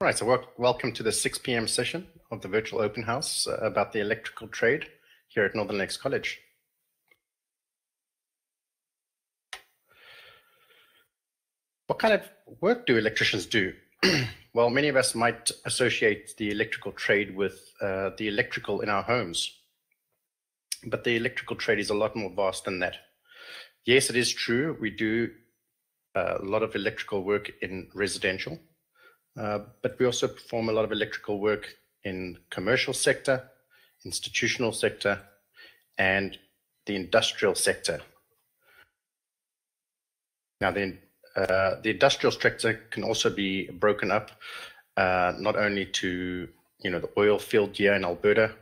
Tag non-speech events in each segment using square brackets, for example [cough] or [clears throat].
Right, so wel- welcome to the 6 p.m. session of the virtual open house uh, about the electrical trade here at Northern Lakes College. What kind of work do electricians do? [clears throat] well, many of us might associate the electrical trade with uh, the electrical in our homes, but the electrical trade is a lot more vast than that. Yes, it is true, we do uh, a lot of electrical work in residential but we also perform a lot of electrical work in commercial sector, institutional sector, and the industrial sector. Now, the, uh, the industrial sector can also be broken up uh, not only to you know the oil field here in Alberta,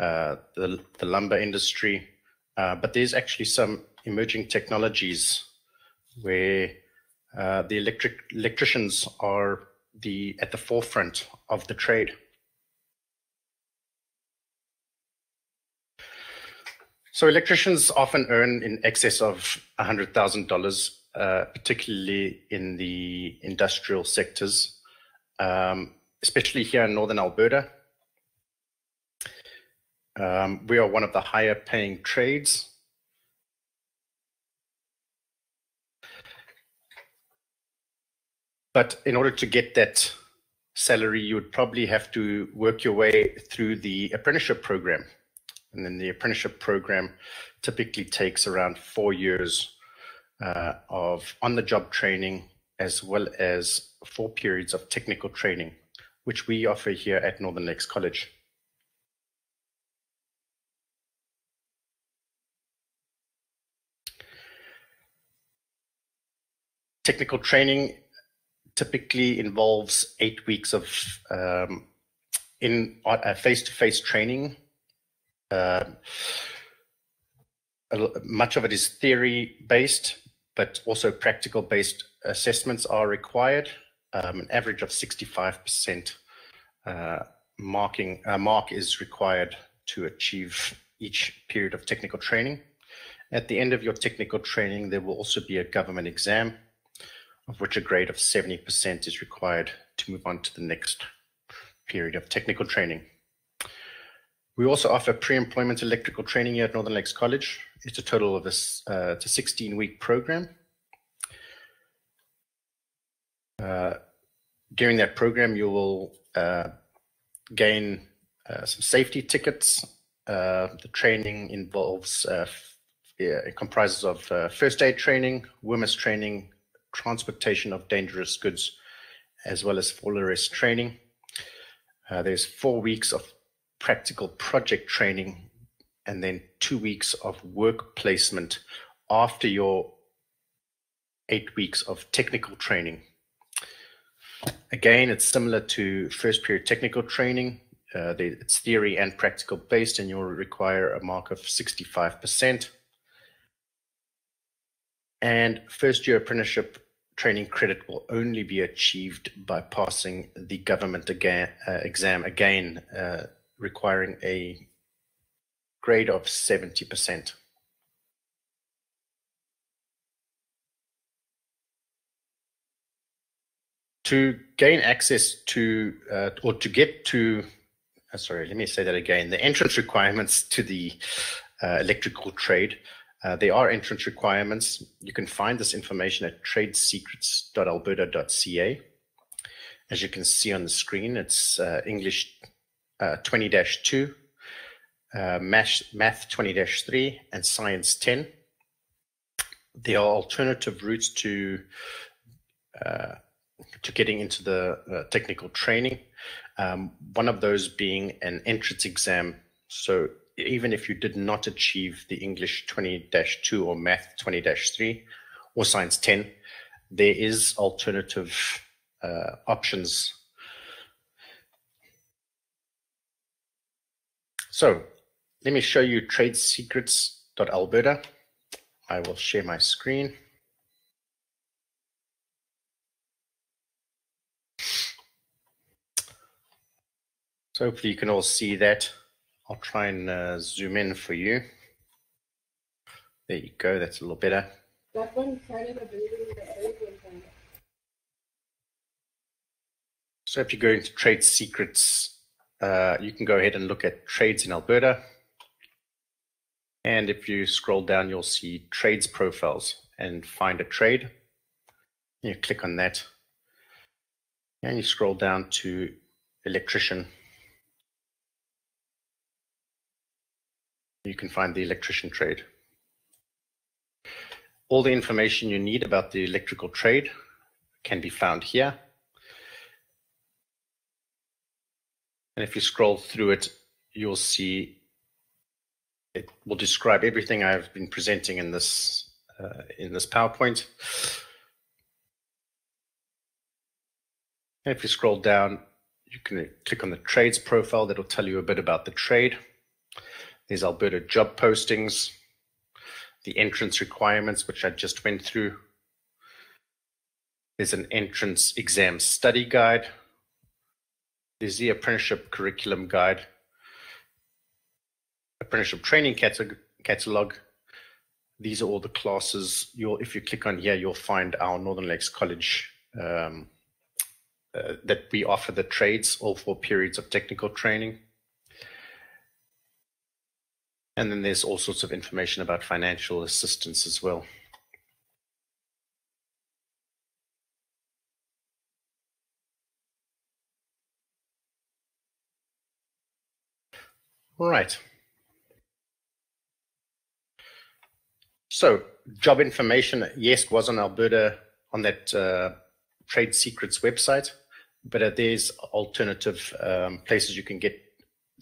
uh, the, the lumber industry, uh, but there's actually some emerging technologies where the electric electricians are the at the forefront of the trade. So electricians often earn in excess of $100,000, uh, particularly in the industrial sectors, um, especially here in Northern Alberta. Um, we are one of the higher paying trades But in order to get that salary, you would probably have to work your way through the apprenticeship program. And then the apprenticeship program typically takes around four years uh, of on the job training as well as four periods of technical training, which we offer here at Northern Lakes College. Technical training typically involves eight weeks of um, in uh, face-to-face training. Uh, much of it is theory-based, but also practical-based assessments are required. Um, an average of 65% uh, marking uh, mark is required to achieve each period of technical training. At the end of your technical training, there will also be a government exam of which a grade of 70% is required to move on to the next period of technical training. We also offer pre-employment electrical training here at Northern Lakes College. It's a total of a, uh, it's a 16-week program. Uh, during that program, you will uh, gain uh, some safety tickets. Uh, the training involves, uh, it comprises of first aid training, WHMIS training, transportation of dangerous goods, as well as fall arrest training. Uh, there's four weeks of practical project training and then two weeks of work placement after your eight weeks of technical training. Again, it's similar to first period technical training. Uh, it's theory and practical based, and you'll require a mark of 65%. And first year apprenticeship training credit will only be achieved by passing the government again, uh, exam again, uh, requiring a grade of 70%. To gain access to, uh, or to get to, uh, sorry, let me say that again, the entrance requirements to the uh, electrical trade uh, there are entrance requirements. You can find this information at tradesecrets.alberta.ca. As you can see on the screen, it's uh, English 20-2, uh, uh, Math, Math 20-3, and Science 10. There are alternative routes to to getting into the technical training. Um, one of those being an entrance exam. So even if you did not achieve the English 20-2 or Math 20-3 or Science 10, there is alternative uh, options. So let me show you tradesecrets.alberta. I will share my screen. So hopefully you can all see that. I'll try and uh, zoom in for you. There you go, that's a little better. That one kind of So if you go into trade secrets, uh, you can go ahead and look at trades in Alberta. And if you scroll down, you'll see trades profiles and find a trade. You click on that and you scroll down to electrician. You can find the electrician trade. All the information you need about the electrical trade can be found here. And if you scroll through it, you'll see it will describe everything I've been presenting in this uh, in this PowerPoint. And if you scroll down, you can click on the trades profile that'll tell you a bit about the trade. There's Alberta job postings, the entrance requirements, which I just went through. There's an entrance exam study guide. There's the apprenticeship curriculum guide, apprenticeship training catalog. These are all the classes. You'll, if you click on here, you'll find our Northern Lakes College um, uh, that we offer the trades, all four periods of technical training. And then there's all sorts of information about financial assistance as well. Right. So job information, yes, was on Alberta on that uh, Trade Secrets website, but there's alternative um, places you can get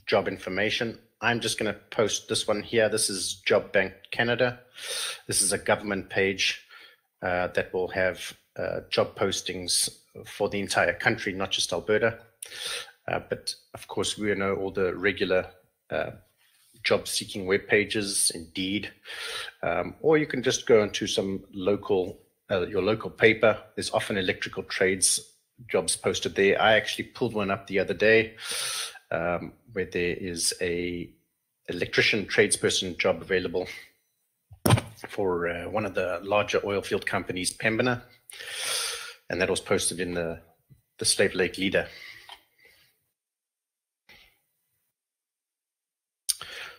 job information. I'm just going to post this one here. This is Job Bank Canada. This is a government page uh, that will have uh, job postings for the entire country, not just Alberta. Uh, but of course, we know all the regular uh, job seeking web pages, Indeed, um, or you can just go into some local, uh, your local paper. There's often electrical trades jobs posted there. I actually pulled one up the other day um, where there is a electrician tradesperson job available for uh, one of the larger oil field companies, Pembina, and that was posted in the the Slave Lake Leader.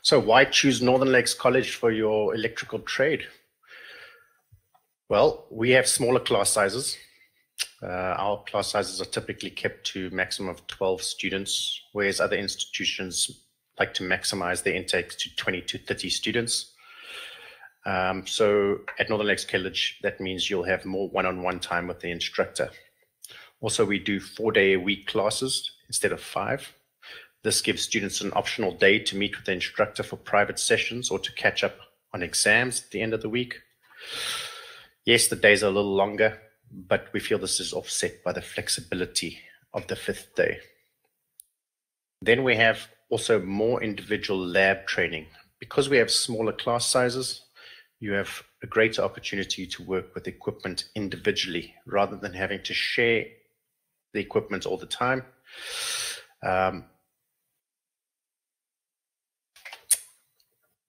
So why choose Northern Lakes College for your electrical trade? Well, we have smaller class sizes. Uh, our class sizes are typically kept to maximum of 12 students, whereas other institutions like to maximize their intakes to 20 to 30 students. Um, so at Northern Lakes College, that means you'll have more one-on-one time with the instructor. Also, we do four-day-a-week classes instead of five. This gives students an optional day to meet with the instructor for private sessions or to catch up on exams at the end of the week. Yes, the days are a little longer, but we feel this is offset by the flexibility of the fifth day. Then we have also more individual lab training. Because we have smaller class sizes, you have a greater opportunity to work with equipment individually rather than having to share the equipment all the time. Um,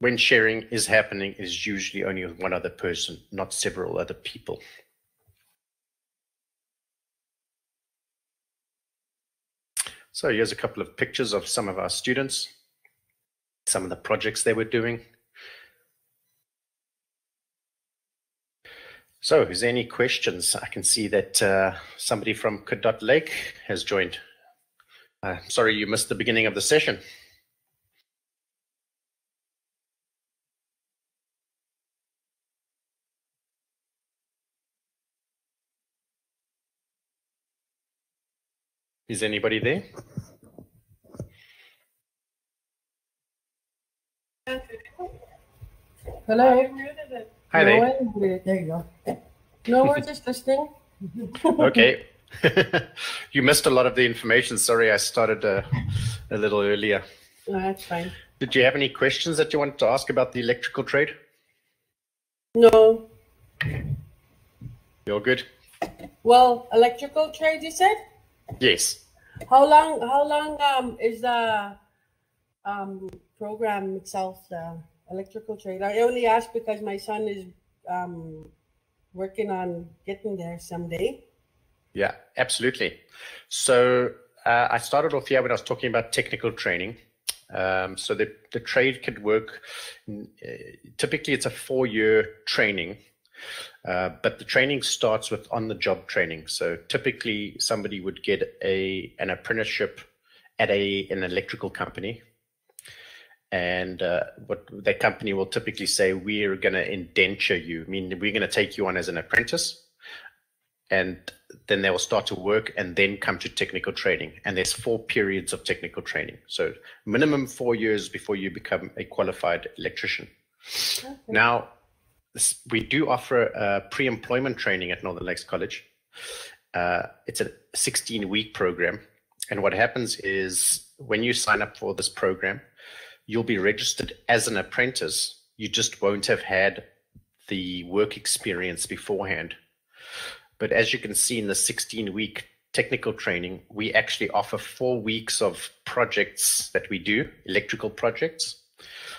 when sharing is happening, it is usually only with one other person, not several other people. So here's a couple of pictures of some of our students, some of the projects they were doing. So is there any questions? I can see that uh, somebody from Cadotte Lake has joined. Uh, sorry you missed the beginning of the session. Is anybody there? Hello. Hi there. There you go. No, [laughs] we're just listening. okay. [laughs] [laughs] you missed a lot of the information. Sorry, I started uh, a little earlier. No, that's fine. Did you have any questions that you wanted to ask about the electrical trade? No. You're good? Well, electrical trade, you said? Yes. How long? How long um, is the um, program itself? The electrical trade. I only ask because my son is um, working on getting there someday. Yeah, absolutely. So uh, I started off here when I was talking about technical training. Um, so the, the trade could work, uh, typically it's a four year training, uh, but the training starts with on the job training. So typically somebody would get a an apprenticeship at a an electrical company. And uh, what that company will typically say, we're going to indenture you, I mean, we're going to take you on as an apprentice and then they will start to work and then come to technical training. And there's four periods of technical training. So minimum four years before you become a qualified electrician. Okay. Now, we do offer a pre-employment training at Northern Lakes College. Uh, it's a 16-week program. And what happens is when you sign up for this program, you'll be registered as an apprentice. You just won't have had the work experience beforehand. But as you can see in the 16 week technical training, we actually offer four weeks of projects that we do, electrical projects.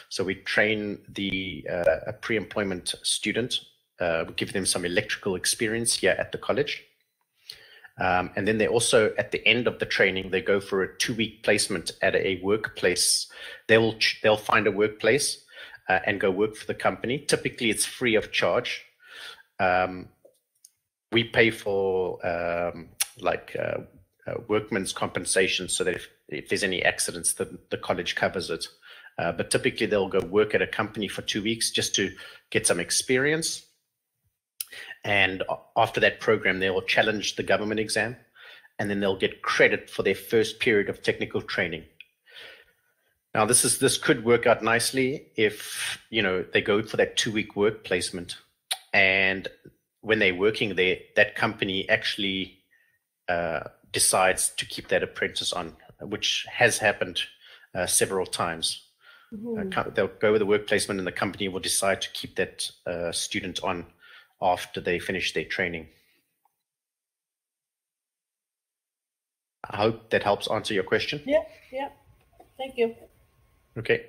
So we train the uh, a pre-employment student, uh, we give them some electrical experience here at the college. Um, and then they also, at the end of the training, they go for a two-week placement at a workplace. They'll they'll find a workplace uh, and go work for the company. Typically, it's free of charge. Um, we pay for um, like uh, uh, workmen's compensation so that if, if there's any accidents, the, the college covers it. Uh, but typically, they'll go work at a company for two weeks just to get some experience. And after that program, they will challenge the government exam and then they'll get credit for their first period of technical training. Now, this is this could work out nicely if you know they go for that two week work placement and when they're working there, that company actually uh, decides to keep that apprentice on, which has happened uh, several times. Mm-hmm. Uh, they'll go with the work placement, and the company will decide to keep that uh, student on after they finish their training. I hope that helps answer your question. Yeah, yeah. Thank you. Okay.